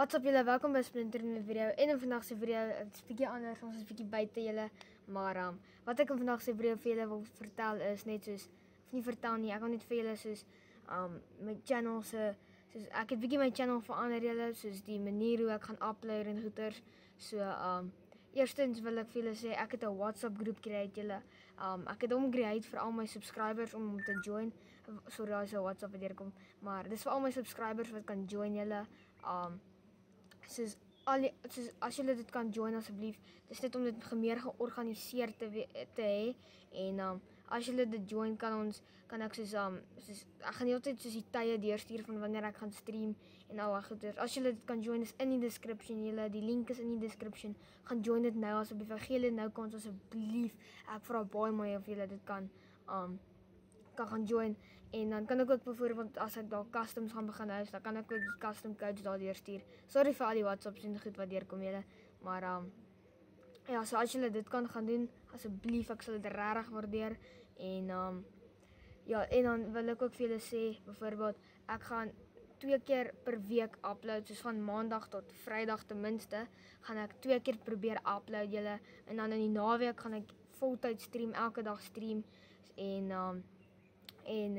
What's up julle? Welkom by Splinter in 'n video. En in vandag se video, dit's bietjie anders, ons is bietjie buite julle, maar um, wat ek in vandag se video vir julle wil vertel is net soos of nie vertel nie, ek wil net vir julle soos um my channel se soos ek het bietjie my channel verander julle, soos die manier hoe ek gaan upload en goeters. So um Eerstens wil ek vir julle sê ek het 'n WhatsApp groep create julle. Um ek het hom create vir al my subscribers om om te join. Sorry as 'n WhatsApp weer kom, maar dis vir al my subscribers wat kan join julle. Um soos al die, soos as julle dit kan join asseblief. Dis net om dit meer georganiseer te te hê en um as julle dit join kan ons kan ek soos um soos ek gaan heeltyd soos die tye deurstuur van wanneer ek gaan stream en al daai goeders. As julle dit kan join is in die description julle die link is in die description. Gaan join dit nou asseblief. Gee julle nou kans asseblief. Ek vra baie mooi of julle dit kan um kan gaan join en dan kan ek ook byvoorbeeld as ek daar customs gaan begin hou, dan kan ek ook die custom codes daardeur stuur. Sorry vir al die WhatsApps en goed wat deurkom julle, maar um ja, so as julle dit kan gaan doen, asseblief ek sal dit regtig waardeer en um ja, en dan wil ek ook vir julle sê byvoorbeeld ek gaan twee keer per week upload soos van maandag tot vrydag ten minste gaan ek twee keer probeer upload julle en dan in die naweek gaan ek voltyd stream elke dag stream en um en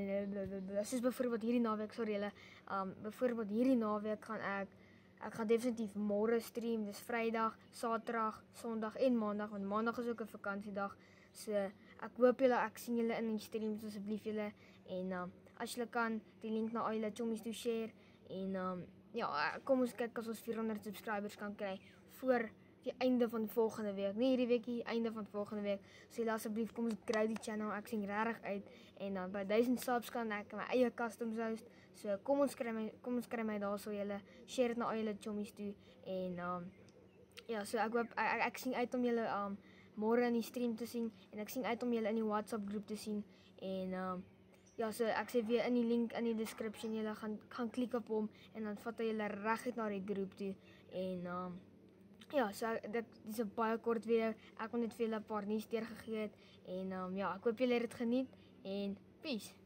dis is byvoorbeeld hierdie naweek sorry julle um byvoorbeeld hierdie naweek gaan ek ek gaan definitief môre stream. Dis vrydag saterdag sonderdag en maandag want maandag is ook 'n vakansiedag so ek hoop julle ek sien julle in die streams asseblief julle. En um as julle kan die link na al julle chommies toe share. En um ja kom ons kyk as ons 400 subscribers kan kry voor die einde van volgende week. Nie hierdie week nie, einde van volgende week. So julle asseblief kom ons kry die channel. Ek sien regtig uit en dan by 1000 subs kan ek my eie customs host. So kom ons kry my kom ons kry my daarso julle share dit na al julle chommies toe en um ja, so ek hoop ek, ek sien uit om julle um môre in die stream te sien en ek sien uit om julle in die WhatsApp groep te sien en um Ja, so ek sê weer in die link in die description julle gaan gaan klik op hom en dan vat hy julle reguit na die groep toe en um Ja, so dit dis 'n baie kort video. Ek wil net vir julle 'n paar nuus deurgegee het en ehm um, ja, ek hoop julle het dit geniet en peace.